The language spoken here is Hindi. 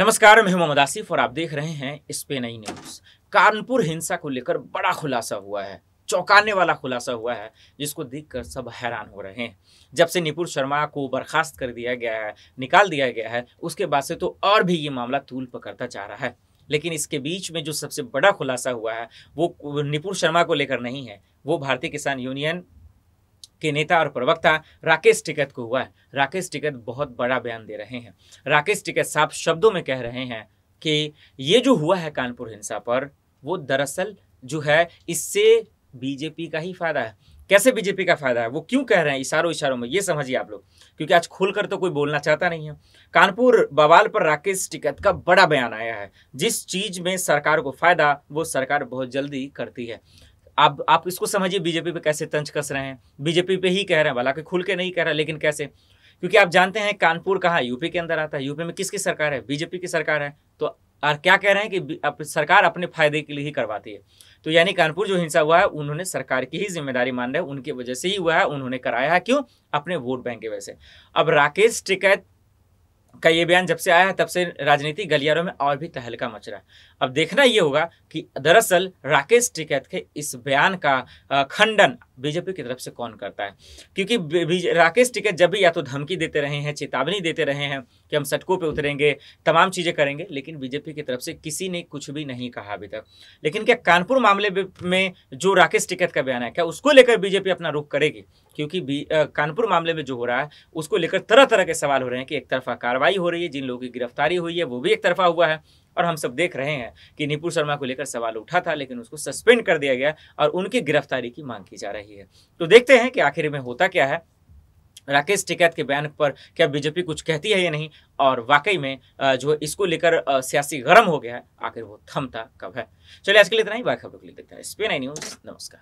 नमस्कार, मैं मोहम्मद आसिफ और आप देख रहे हैं पे नई न्यूज़। कानपुर हिंसा को लेकर बड़ा खुलासा हुआ है, चौंकाने वाला खुलासा हुआ है, जिसको देखकर सब हैरान हो रहे हैं। जब से निपुर शर्मा को बर्खास्त कर दिया गया है, निकाल दिया गया है, उसके बाद से तो और भी ये मामला तूल पकड़ता जा रहा है। लेकिन इसके बीच में जो सबसे बड़ा खुलासा हुआ है, वो निपुर शर्मा को लेकर नहीं है, वो भारतीय किसान यूनियन के नेता और प्रवक्ता राकेश टिकैत को हुआ है। राकेश टिकैत बहुत बड़ा बयान दे रहे हैं। राकेश टिकैत साफ़ शब्दों में कह रहे हैं कि ये जो हुआ है कानपुर हिंसा पर, वो दरअसल जो है, इससे बीजेपी का ही फ़ायदा है। कैसे बीजेपी का फ़ायदा है? वो क्यों कह रहे हैं? इशारों इशारों में, ये समझिए आप लोग, क्योंकि आज खुलकर तो कोई बोलना चाहता नहीं है। कानपुर बवाल पर राकेश टिकैत का बड़ा बयान आया है। जिस चीज़ में सरकार को फ़ायदा, वो सरकार बहुत जल्दी करती है। आप आप इसको समझिए बीजेपी पे कैसे तंज कस रहे हैं। बीजेपी पे ही कह रहे हैं हालाँकि खुल के नहीं कह रहा लेकिन कैसे? क्योंकि आप जानते हैं कानपुर कहाँ यूपी के अंदर आता है यूपी में किसकी सरकार है? बीजेपी की सरकार है। तो और क्या कह रहे हैं कि अप, सरकार अपने फ़ायदे के लिए ही करवाती है। तो यानी कानपुर जो हिंसा हुआ है उन्होंने सरकार की ही ज़िम्मेदारी मान रहे हैं उनकी वजह से ही हुआ है उन्होंने कराया है। क्यों? अपने वोट बैंक की वजह से। अब राकेश टिकैत का ये बयान जब से आया है, तब से राजनीति गलियारों में और भी तहलका मच रहा है। अब देखना ये होगा कि दरअसल राकेश टिकैत के इस बयान का खंडन बीजेपी की तरफ़ से कौन करता है? क्योंकि राकेश टिकैत जब भी या तो धमकी देते रहे हैं, चेतावनी देते रहे हैं कि हम सटकों पे उतरेंगे, तमाम चीज़ें करेंगे, लेकिन बीजेपी की तरफ़ से किसी ने कुछ भी नहीं कहा अभी तक। लेकिन क्या कानपुर मामले में जो राकेश टिकैत का बयान है, क्या उसको लेकर बीजेपी अपना रुख करेगी? क्योंकि कानपुर मामले में जो हो रहा है, उसको लेकर तरह तरह के सवाल हो रहे हैं कि एक तरफा हो रही है, जिन लोगों की गिरफ्तारी हुई है, वो भी एक तरफा हुआ है। और हम सब देख रहे हैं कि निपुर शर्मा को लेकर सवाल उठा था, लेकिन उसको सस्पेंड कर दिया गया और उनकी गिरफ्तारी की मांग की जा रही है। तो देखते हैं कि आखिर में होता क्या है। राकेश टिकैत के बयान पर क्या बीजेपी कुछ कहती है या नहीं? और वाकई में जो इसको लेकर सियासी गर्म हो गया है, आखिर वो थमता कब है? चलिए आज के लिए इतना ही। बाकी खबरों के लिए देखते हैं। Spain I news. नमस्कार।